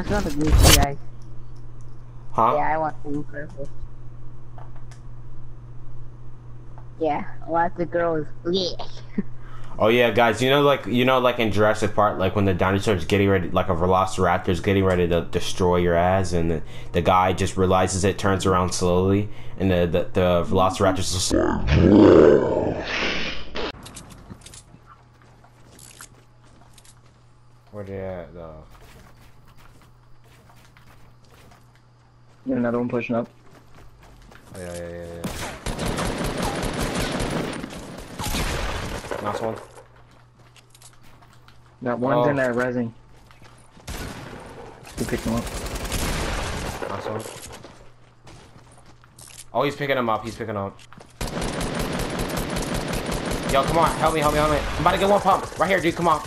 That's not a goofy guy. Huh? Yeah, I want blue purple. Yeah, lots of girls. Yeah. Oh yeah, guys. You know, like you know, like in Jurassic Park, like when the dinosaur's getting ready, like a velociraptor's getting ready to destroy your ass, and the, the guy just realizes it, turns around slowly, and the the, the velociraptor's just like, Where they at though? Another one pushing up. Oh, yeah, yeah, yeah, yeah. Last one. That one's in Oh. there resing. You picked him up. Last one. Oh, he's picking him up. He's picking him up. Yo, come on. Help me, help me, help me. I'm about to get one pump. Right here, dude. Come on.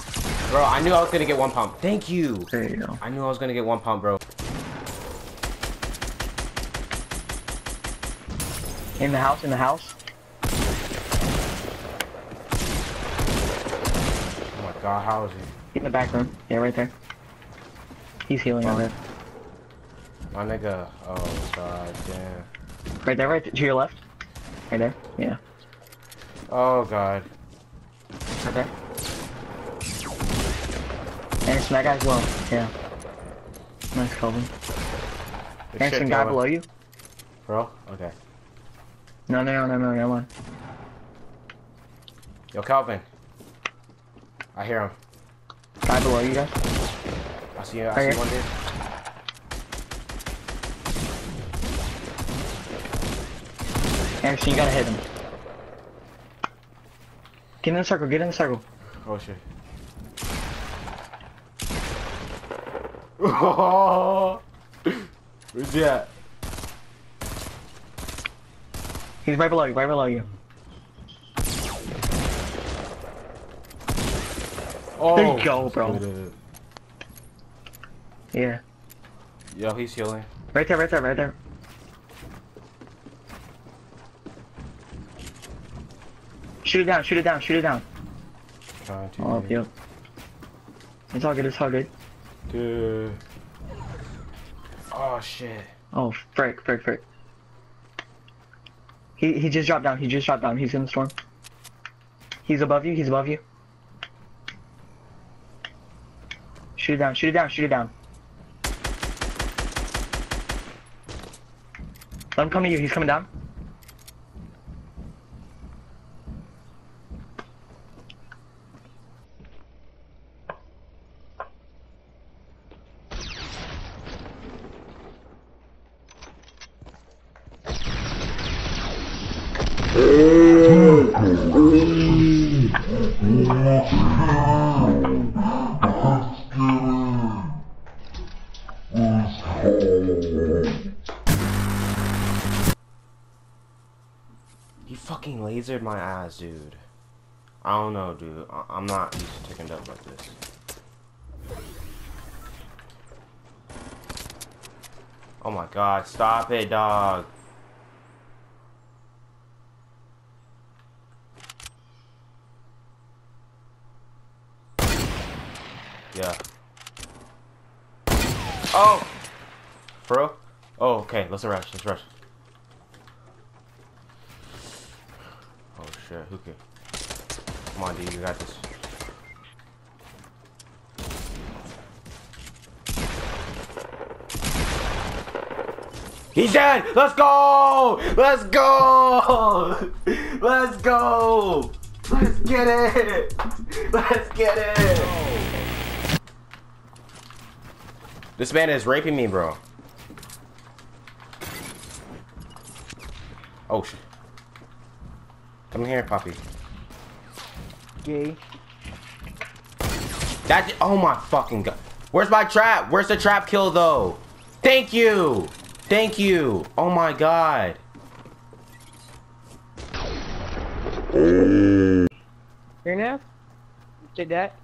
Bro, I knew I was going to get one pump. Thank you. There you go. I knew I was going to get one pump, bro. In the house, in the house. Oh my god, how is he? In the back room. Yeah, right there. He's healing on it. My nigga. Oh, god damn. Right there, right to your left. Right there. Yeah. Oh, god. Right there. Anderson, that as well. Yeah. Nice Calvin. This Anderson, guy below you? Bro? Okay. No, no, no, no, no, no. Yo, Calvin. I hear him. Guy below you guys. I see, I Right see one dude. Anderson, you gotta hit him. Get in the circle, get in the circle. Oh shit. Where's he at? He's right below you, right below you. Oh, There you go, bro. Yeah. Yo, he's healing. Right there, right there, right there. Shoot it down, shoot it down, shoot it down. Trying to. Oh, yep. It's all good, it's all good. Dude. Oh shit. Oh, frick, frick, frick. He, he just dropped down, he just dropped down, he's in the storm. He's above you, he's above you. Shoot it down, shoot it down, shoot it down. Let him come to you, he's coming down. He fucking lasered my ass, dude. I don't know, dude. I I'm not used to taking dubs like this. Oh my god, stop it, dog. Yeah. Oh! Bro? Oh, okay, let's rush, let's rush. Oh shit, who can? Come on, dude, you got this. He's dead! Let's go! Let's go! Let's go! Let's get it! Let's get it! This man is raping me, bro. Oh shit. Come here, puppy. Gay. That oh my fucking god. Where's my trap? Where's the trap kill though? Thank you. Thank you. Oh my god. Here now? Did that?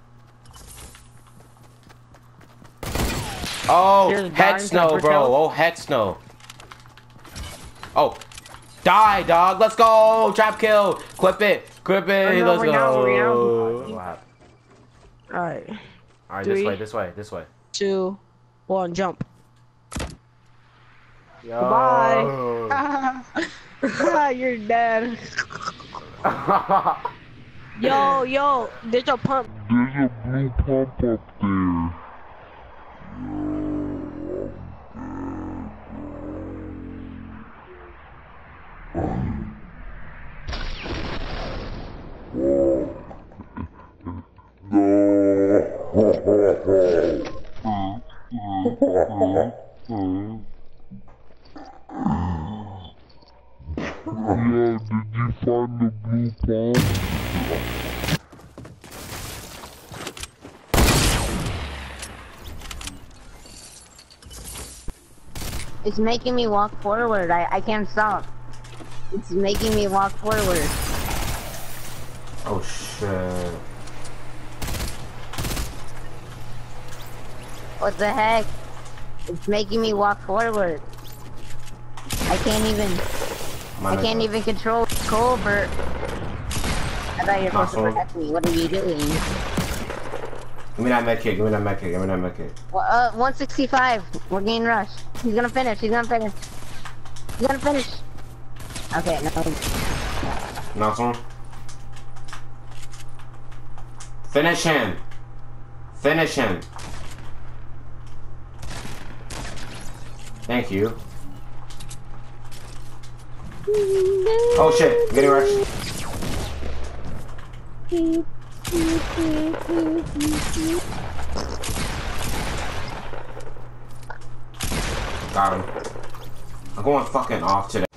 Oh, Here's heck snow, bro. Kill. Oh, heck snow. Oh. Die, dog. Let's go. Trap kill. Clip it. Clip it. Oh, no, Let's go. we're down. What happened? Alright. All right, this way, this way, this way. Two, Hold on, jump. Yo. Bye. You're dead. Yo, yo, there's a pump. There's a blue pump up there. Yeah, did you find the blue pump? It's making me walk forward. I, I can't stop. It's making me walk forward. Oh shit. What the heck? It's making me walk forward. I can't even. I can't even control Colbert. I thought you were supposed to protect me. What are you doing? Give me that med kit. Give me that med kit. Give me that med kit. Well, uh, 165. We're getting rushed. He's gonna finish. He's gonna finish. He's gonna finish. Okay, no. Knock. Finish him. Finish him. Thank you. Oh shit, getting rushed. Got him. I'm going fucking off today.